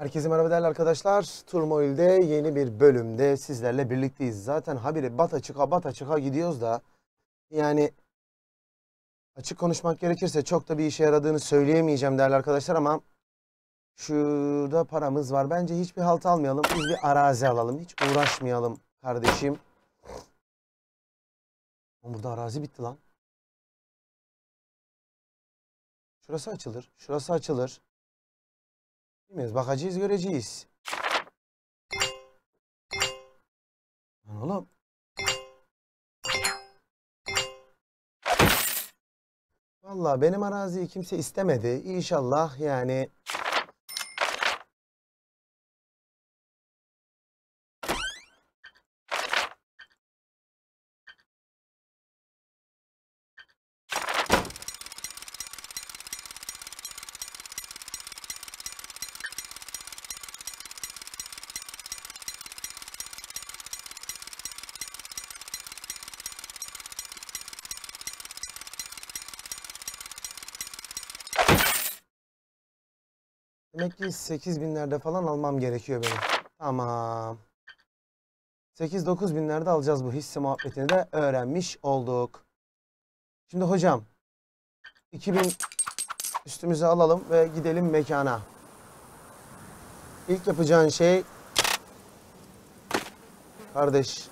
Herkese merhaba değerli arkadaşlar. Turmoil'de yeni bir bölümde sizlerle birlikteyiz. Zaten habire bata çıka bata çıka gidiyoruz da yani açık konuşmak gerekirse çok da bir işe yaradığını söyleyemeyeceğim değerli arkadaşlar ama şurada paramız var. Bence hiçbir halt almayalım. Biz bir arazi alalım. Hiç uğraşmayalım kardeşim. Burada arazi bitti lan. Şurası açılır. Şurası açılır. Bilmiyoruz. Bakacağız göreceğiz. Lan oğlum. Vallahi benim araziyi kimse istemedi. İnşallah yani demek ki 8 binlerde falan almam gerekiyor benim. Tamam. 8-9 binlerde alacağız bu hisse muhabbetini de öğrenmiş olduk. Şimdi hocam 2000 üstümüze alalım ve gidelim mekana. İlk yapacağın şey kardeş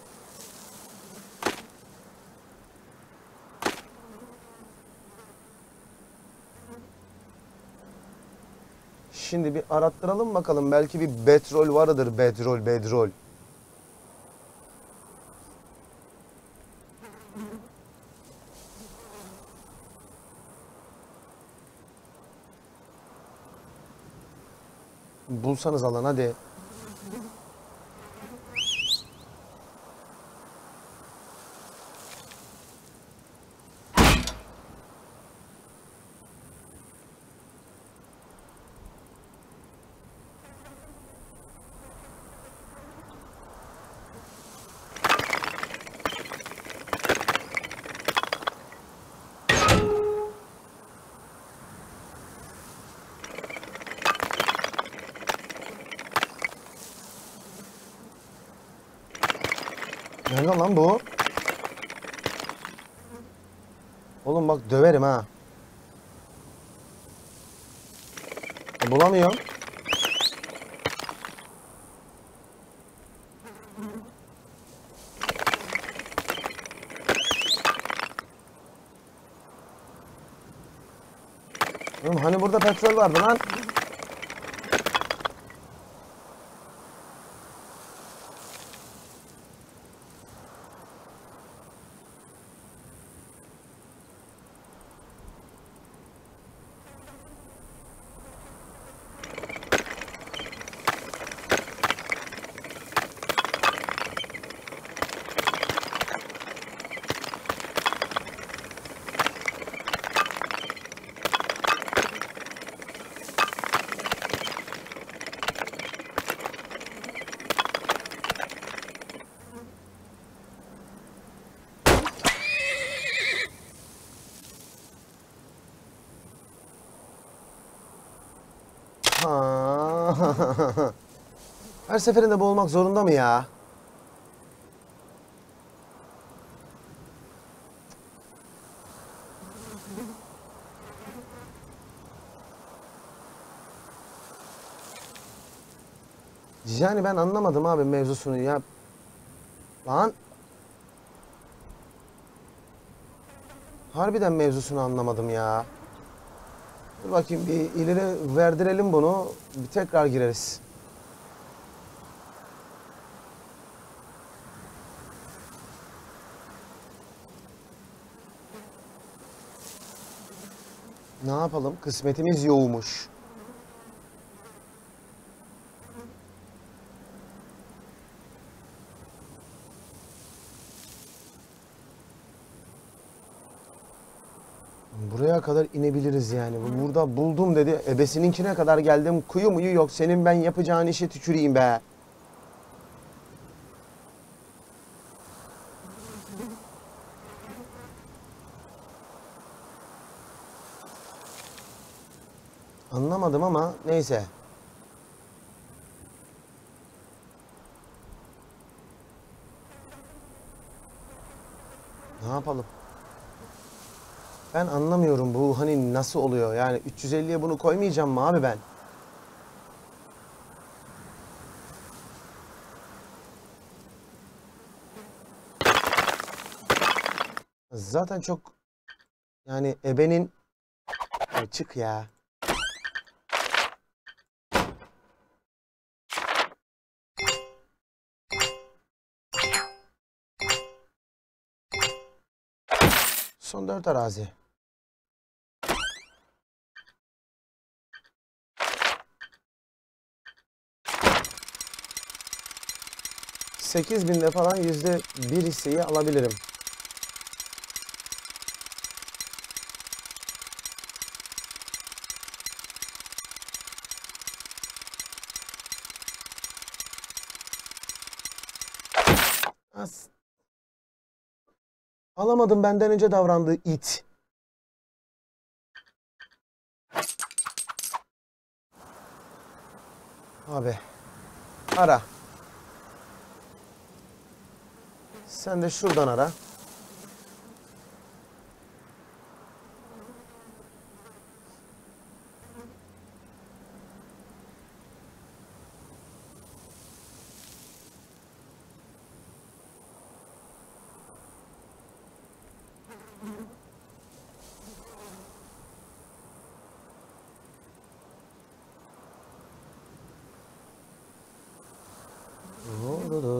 Şimdi bir arattıralım bakalım. Belki bir petrol vardır. Petrol, petrol. Bulsanız alan hadi. Nerede lan bu? Oğlum bak döverim ha. E, Bulamıyorum. Oğlum hani burada petrol vardı lan? Ha. Her seferinde bu olmak zorunda mı ya? Yani ben anlamadım abi mevzusunu ya. Lan. Harbiden mevzusunu anlamadım ya. Dur bakayım bir ileri verdirelim bunu. Bir tekrar gireriz. Ne yapalım? Kısmetimiz yoğumuş. kadar inebiliriz yani. Hı. Burada buldum dedi. Ebesininkine kadar geldim. Kuyu muyu yok. Senin ben yapacağın işe tüküreyim be. Anlamadım ama neyse. Ne yapalım? Ben anlamıyorum bu hani nasıl oluyor? Yani 350'ye bunu koymayacağım mı abi ben? Zaten çok yani ebenin Ay çık ya. Son dört arazi. Sekiz binde falan yüzde bir hisseyi alabilirim. Alamadım benden önce davrandığı it. Abi. Ara. Sen de şuradan ara.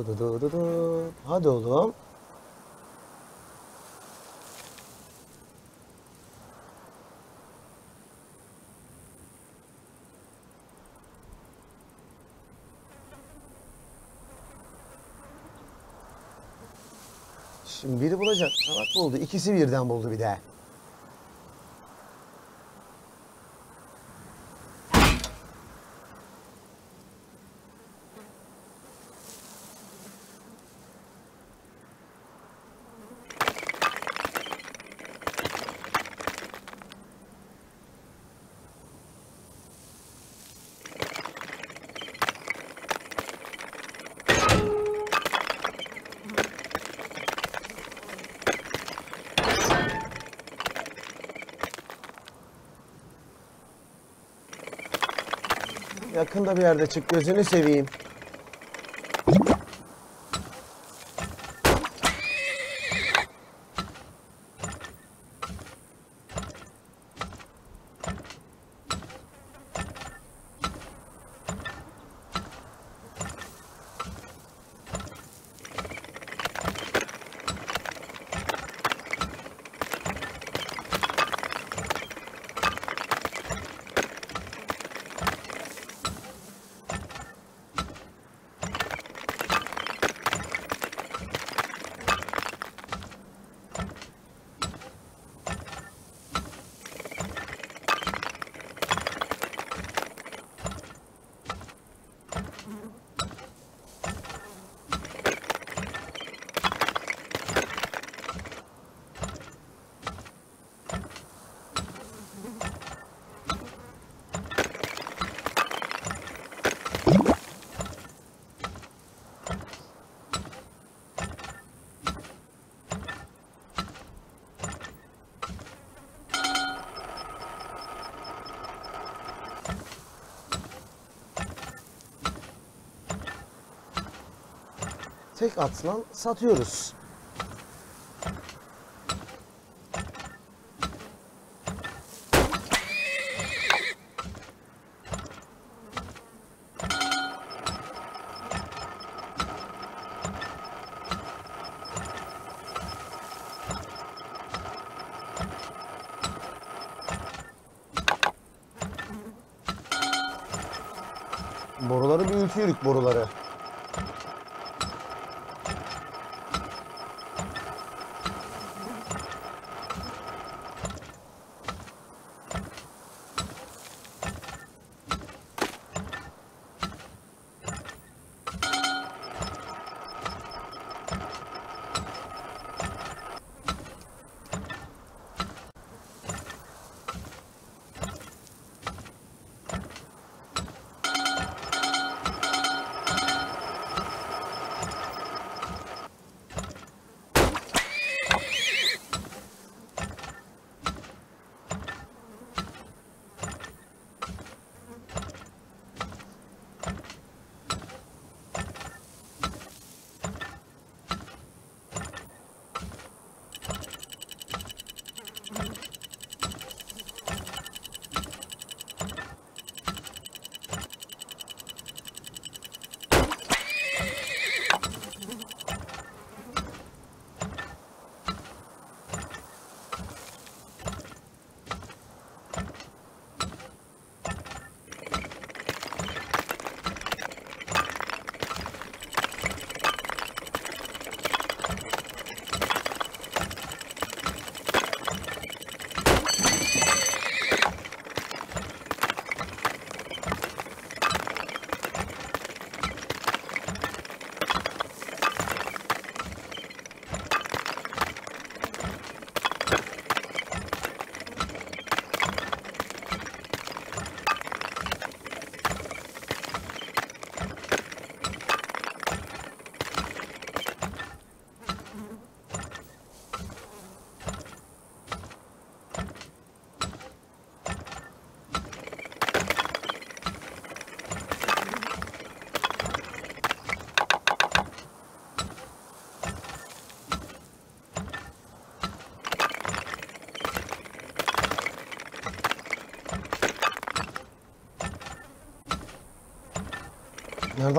Du du du du. Hadi oğlum. Şimdi biri bulacak. Bak buldu. İkisi birden buldu bir de. Yakında bir yerde çık gözünü seveyim. Tek atla satıyoruz. Boruları bir ülküyoruz boruları.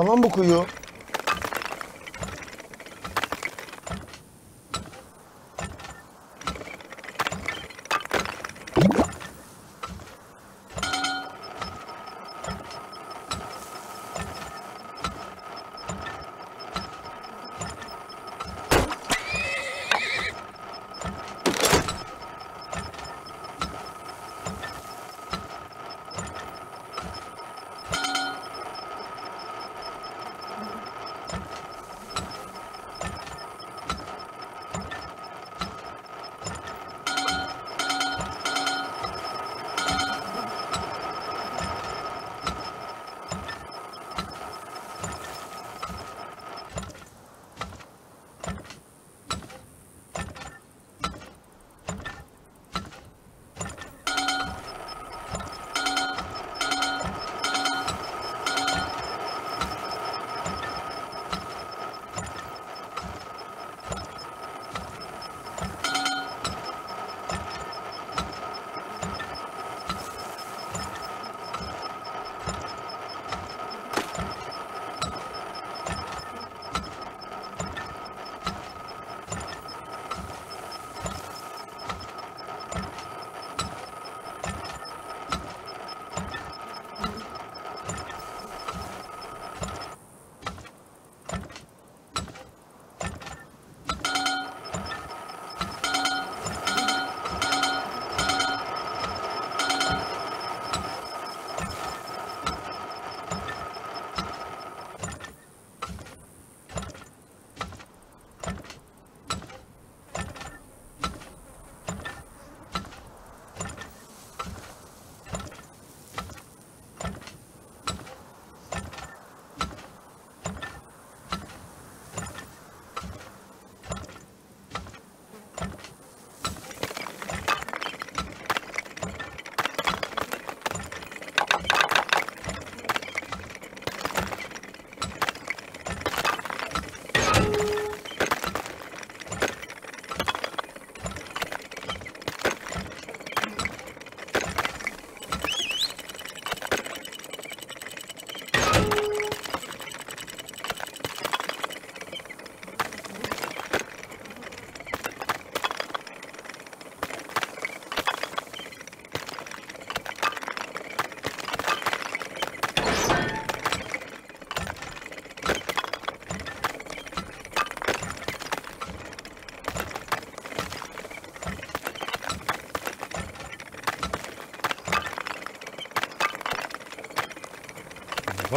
Lan bu kuyu?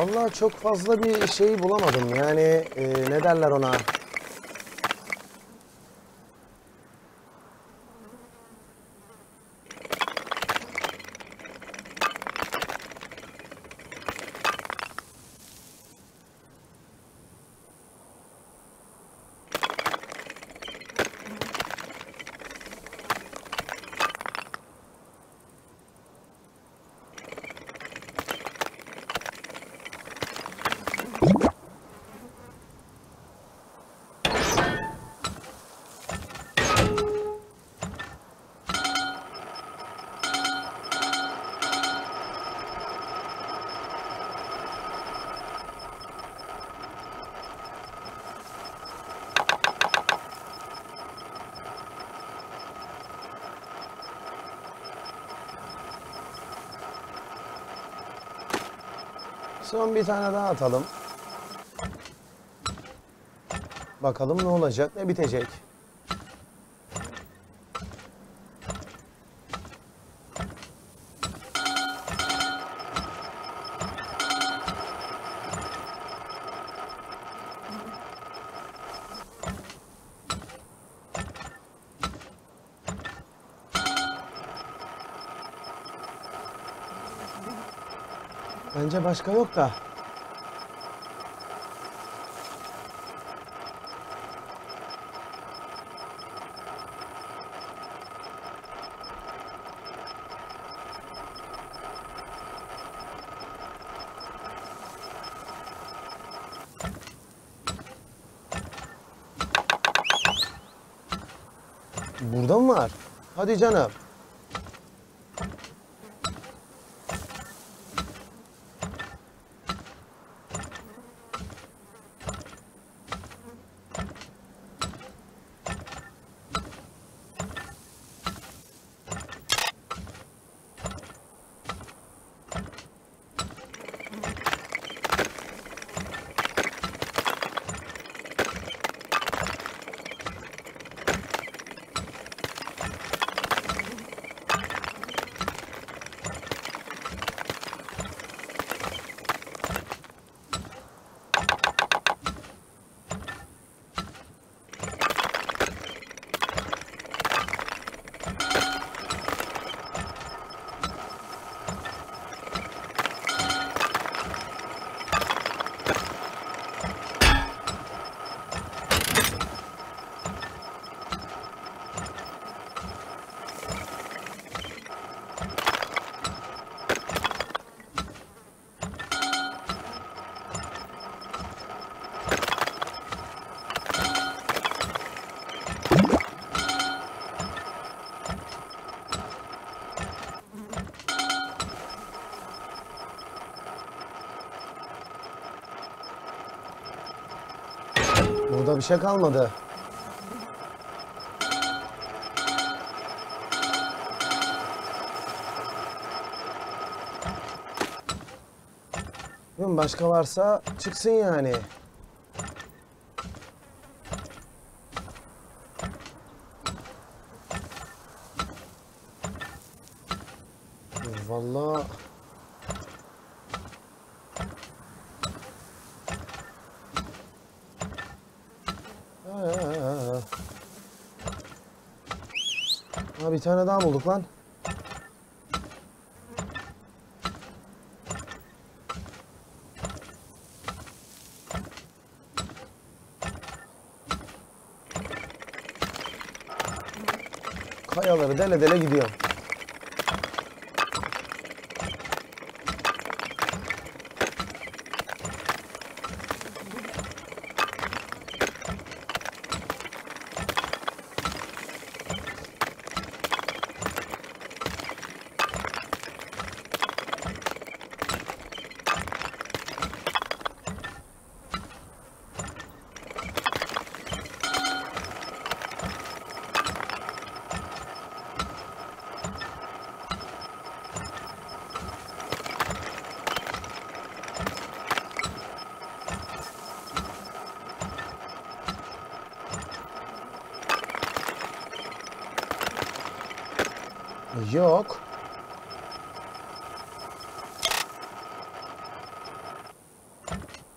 Vallahi çok fazla bir şey bulamadım. Yani e, ne derler ona? Son bir tane daha atalım. Bakalım ne olacak, ne bitecek. Bence başka yok da. Burada mı var? Hadi canım. Burada bir şey kalmadı. Başka varsa çıksın yani. Vallahi Ha. Ha bir tane daha bulduk lan. Kayaları dele dele gidiyor. Yok.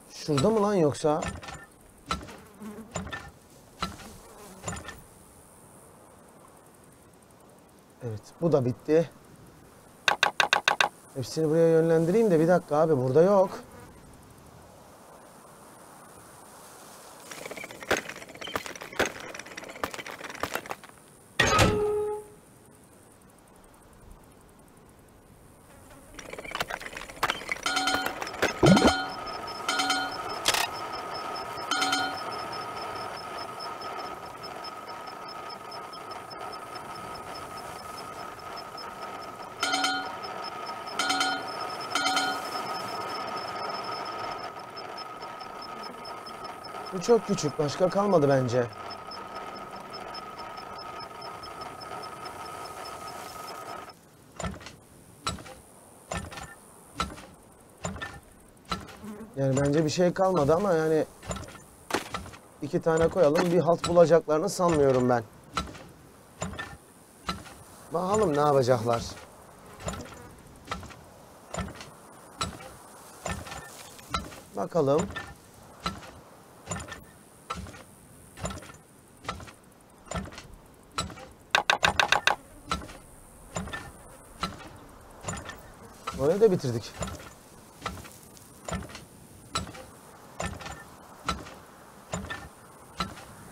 Şurada mı lan yoksa? Evet, bu da bitti. Hepsini buraya yönlendireyim de bir dakika abi burada yok. Çok küçük. Başka kalmadı bence. Yani bence bir şey kalmadı ama yani iki tane koyalım bir halt bulacaklarını sanmıyorum ben. Bakalım ne yapacaklar. Bakalım. Orayı da bitirdik.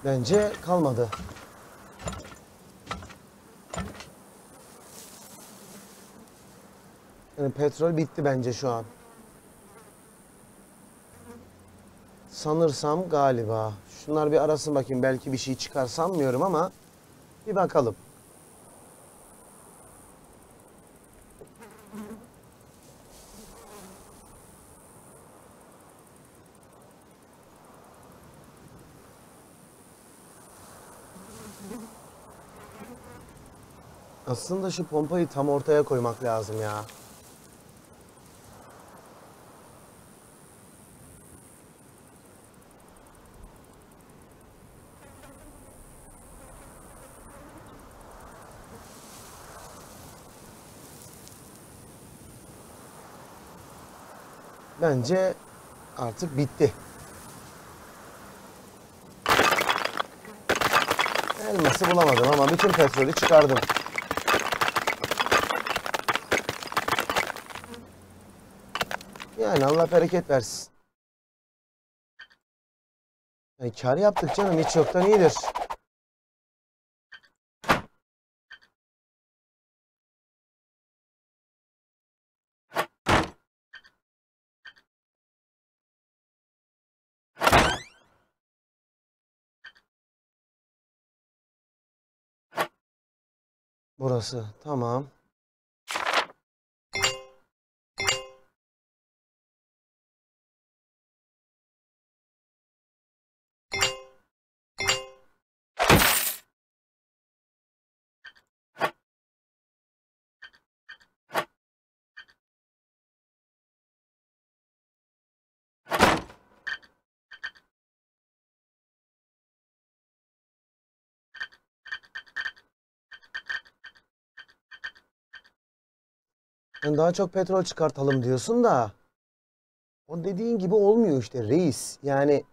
Bence kalmadı. Yani petrol bitti bence şu an. Sanırsam galiba. Şunlar bir arasın bakayım belki bir şey çıkar sanmıyorum ama bir bakalım. Aslında şu pompayı tam ortaya koymak lazım ya. Bence artık bitti. Elması bulamadım ama bütün petrolü çıkardım. Yani Allah bereket versin. Yani kar yaptık canım hiç yoktan iyidir. Burası tamam. Yani daha çok petrol çıkartalım diyorsun da o dediğin gibi olmuyor işte reis. Yani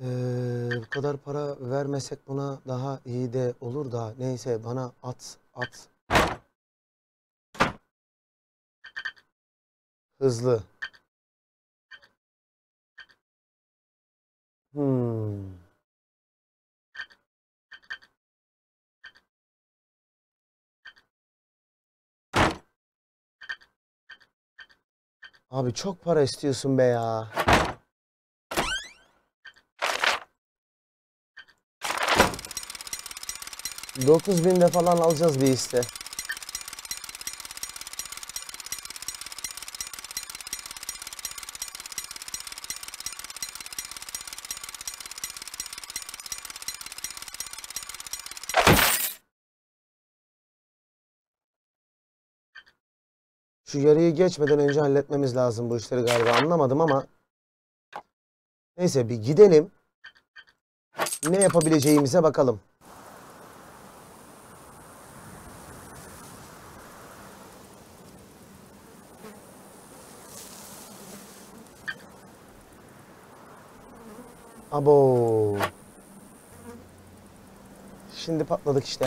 eee, bu kadar para vermesek buna daha iyi de olur da neyse bana at at. Hızlı. Hmm. Abi çok para istiyorsun be ya. Dokuz binde falan alacağız bir iste. Şu yarıyı geçmeden önce halletmemiz lazım bu işleri galiba anlamadım ama neyse bir gidelim. Ne yapabileceğimize bakalım. Abo. Şimdi patladık işte.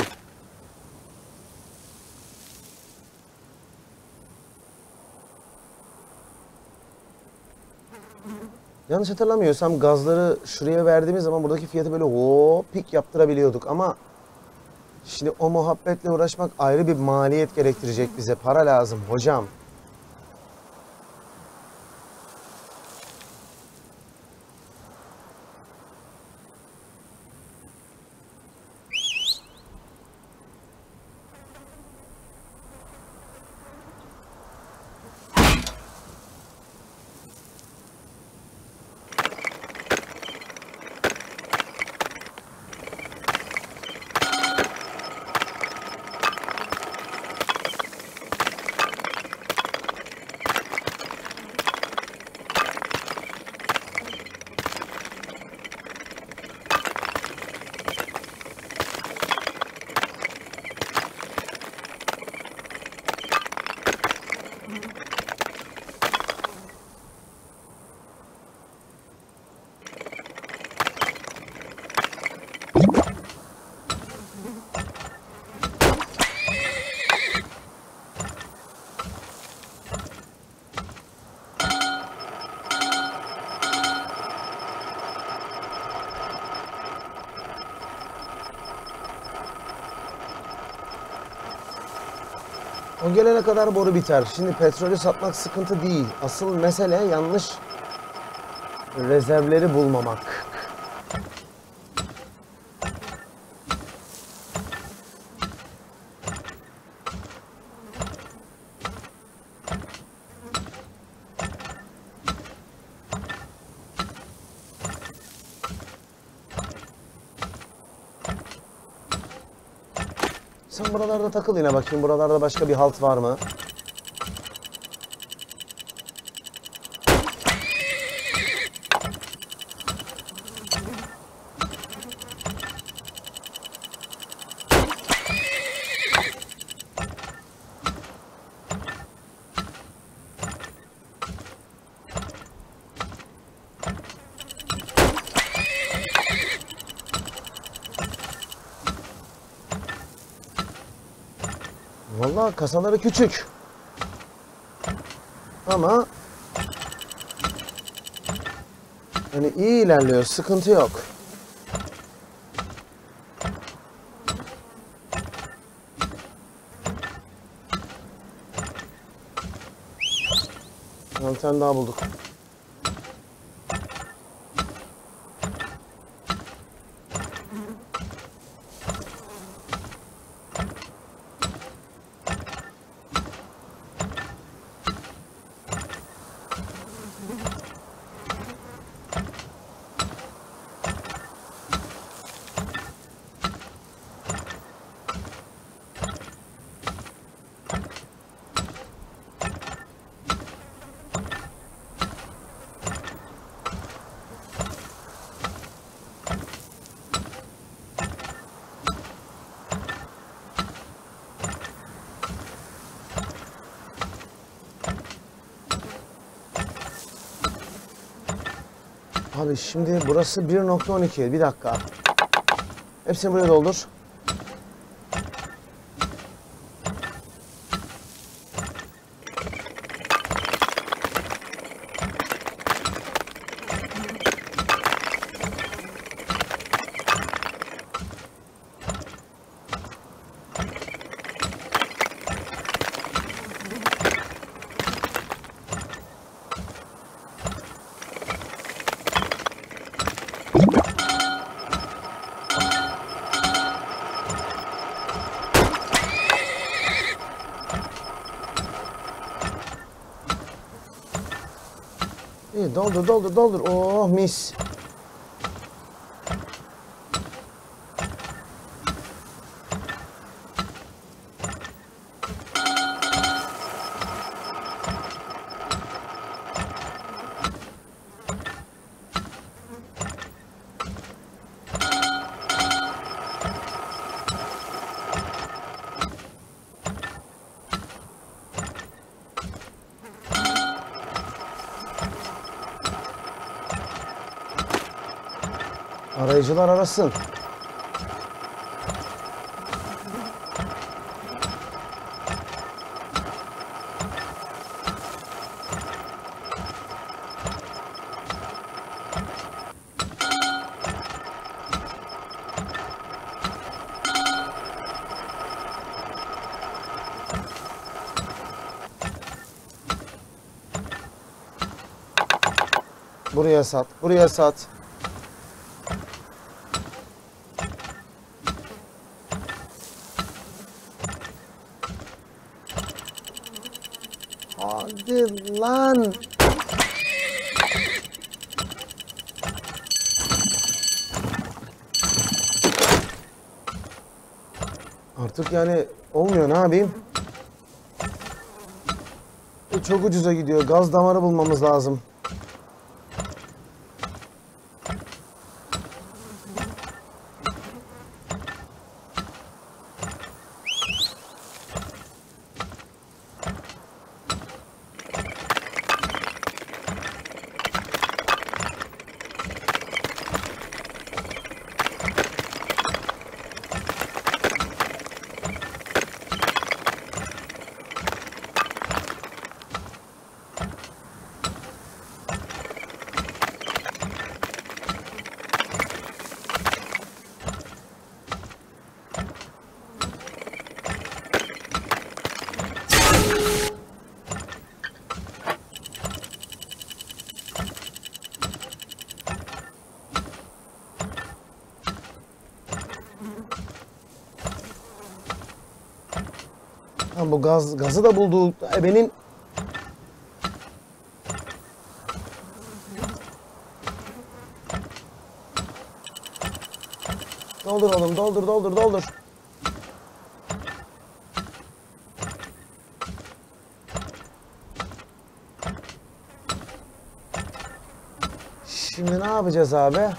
Yanlış hatırlamıyorsam gazları şuraya verdiğimiz zaman buradaki fiyatı böyle hop pik yaptırabiliyorduk ama şimdi o muhabbetle uğraşmak ayrı bir maliyet gerektirecek bize. Para lazım hocam. O gelene kadar boru biter. Şimdi petrolü satmak sıkıntı değil. Asıl mesele yanlış rezervleri bulmamak. Sen buralarda takıl yine bakayım. Buralarda başka bir halt var mı? Kasaları küçük. Ama yani iyi ilerliyor. Sıkıntı yok. Bir daha bulduk. Abi şimdi burası 1.12. Bir dakika. Hepsini buraya doldur. İyi doldur doldur doldur. Oh mis. Arayıcılar arasın. Buraya sat, buraya sat. Hadi lan. Artık yani olmuyor ne yapayım? E, çok ucuza gidiyor. Gaz damarı bulmamız lazım. Gaz gazı da bulduk. Ebenin Doldur oğlum doldur doldur doldur. Şimdi ne yapacağız abi?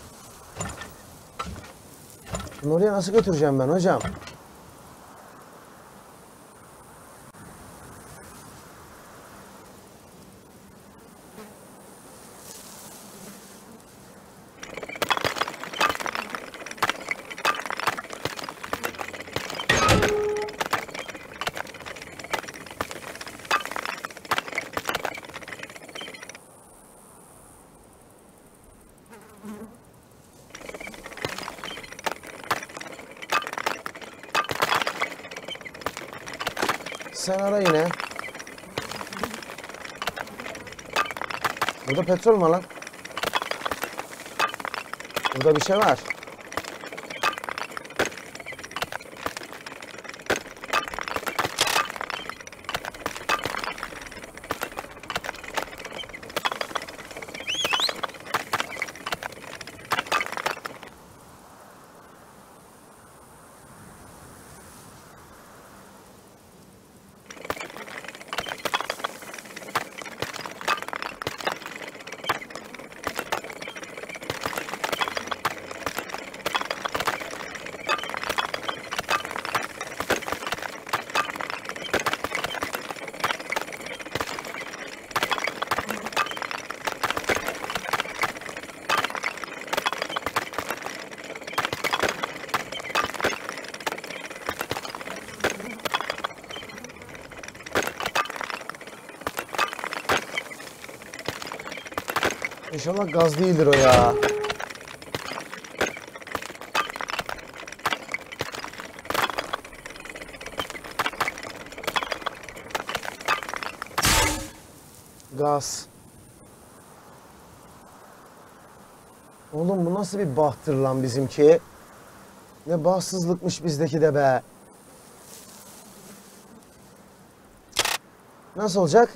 Bunu oraya nasıl götüreceğim ben hocam? Sen ara yine. Burada petrol mü lan? Burada bir şey var. İnşallah gaz değildir o ya. Gaz. Oğlum bu nasıl bir bahtır lan bizimki? Ne bahtsızlıkmış bizdeki de be. Nasıl olacak?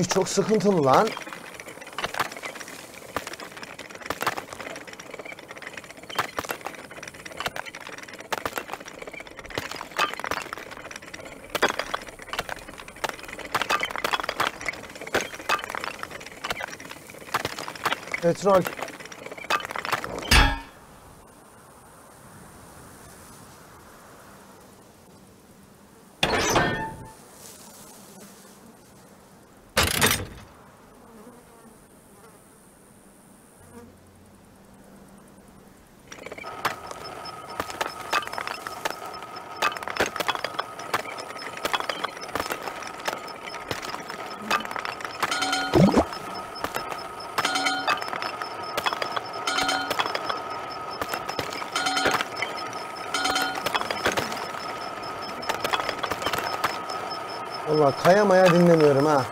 İş çok sıkıntılı lan. Petrol. Valla kayamaya dinlemiyorum ha.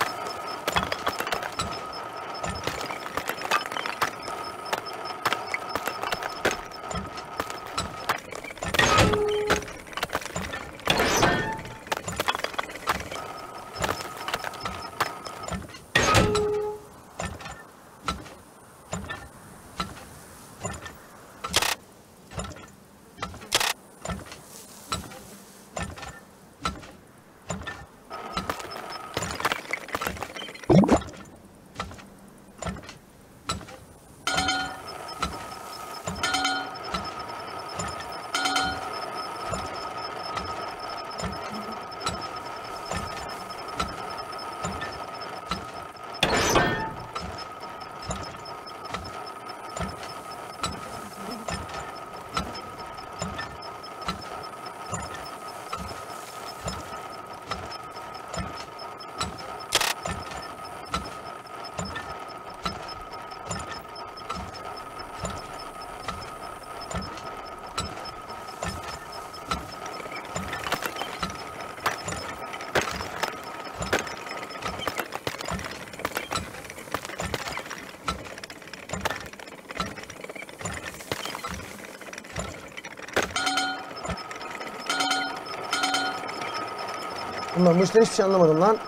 Ulan bu hiçbir şey anlamadım lan.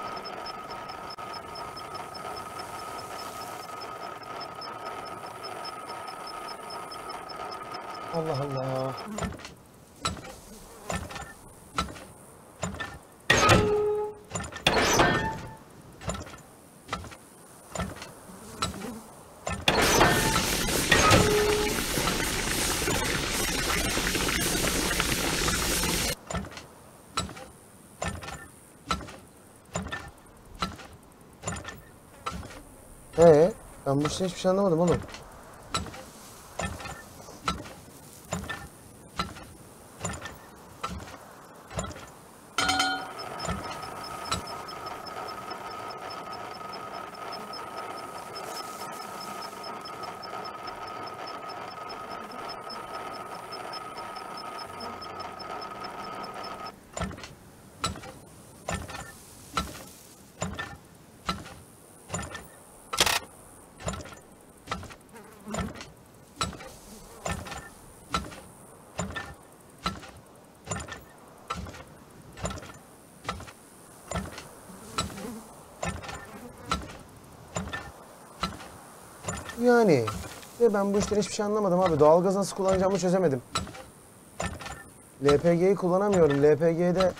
Allah Allah. Ee, ben bu işten hiçbir şey anlamadım oğlum. Yani ve ben bu işten hiçbir şey anlamadım abi. Doğalgaz nasıl kullanacağımı çözemedim. LPG'yi kullanamıyorum. LPG'de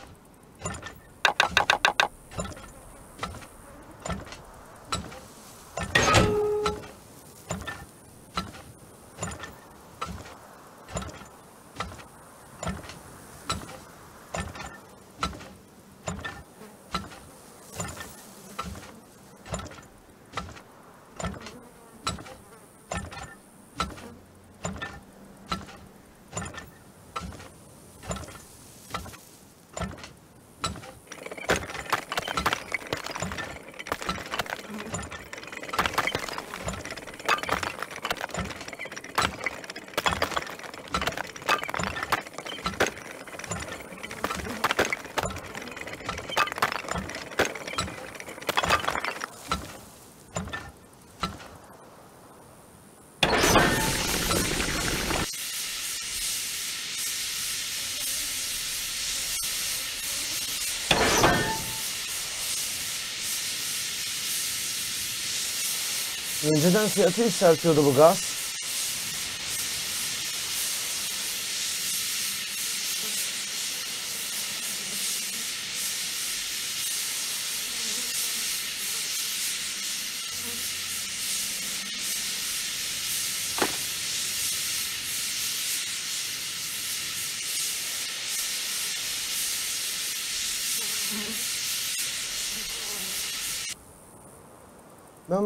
Önceden fiyatı yükseltiyordu bu gaz.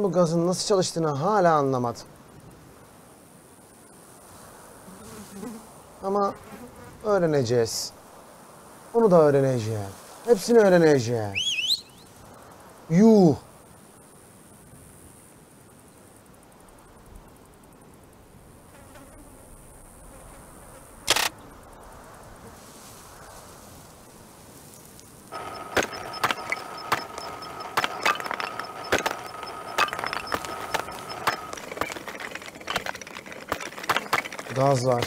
Bu gazın nasıl çalıştığını hala anlamadım. Ama öğreneceğiz. Onu da öğreneceğim. Hepsini öğreneceğim. Yuh. Gaz var.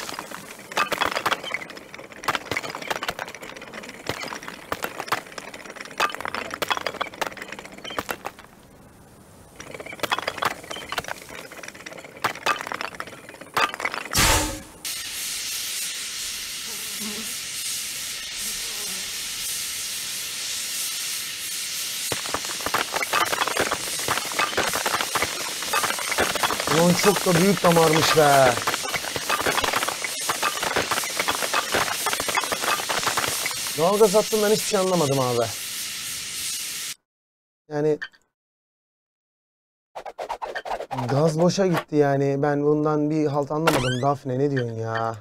Ulan çok da büyük damarmış be. Doğalgaz attım ben hiçbir şey anlamadım abi. Yani gaz boşa gitti yani. Ben bundan bir halt anlamadım. Dafne ne diyorsun ya?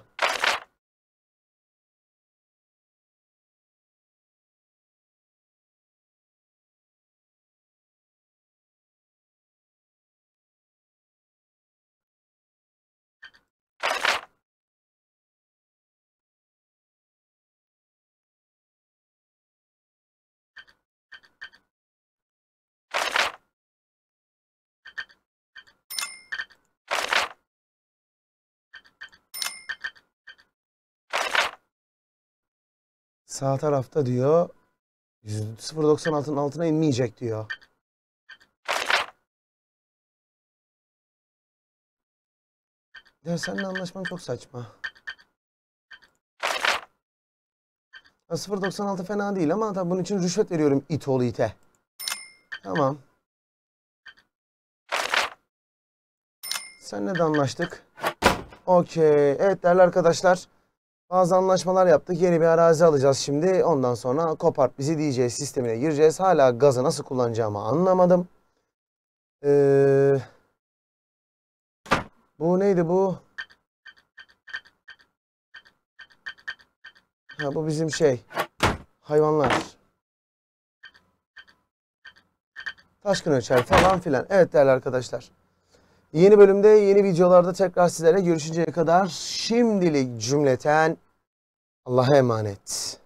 Sağ tarafta diyor 0.96'nın altına inmeyecek diyor. Ya seninle anlaşmam çok saçma. Ya 0.96 fena değil ama tabii bunun için rüşvet veriyorum it oğlu ite. Tamam. Seninle de anlaştık. Okey. Evet değerli arkadaşlar. Bazı anlaşmalar yaptık. Yeni bir arazi alacağız şimdi. Ondan sonra kopart bizi diyeceğiz sistemine gireceğiz. Hala gazı nasıl kullanacağımı anlamadım. Ee, bu neydi bu? Ha, bu bizim şey. Hayvanlar. Taşkın ölçer falan filan. Evet değerli arkadaşlar. Yeni bölümde, yeni videolarda tekrar sizlere görüşünceye kadar şimdilik cümleten Allah'a emanet.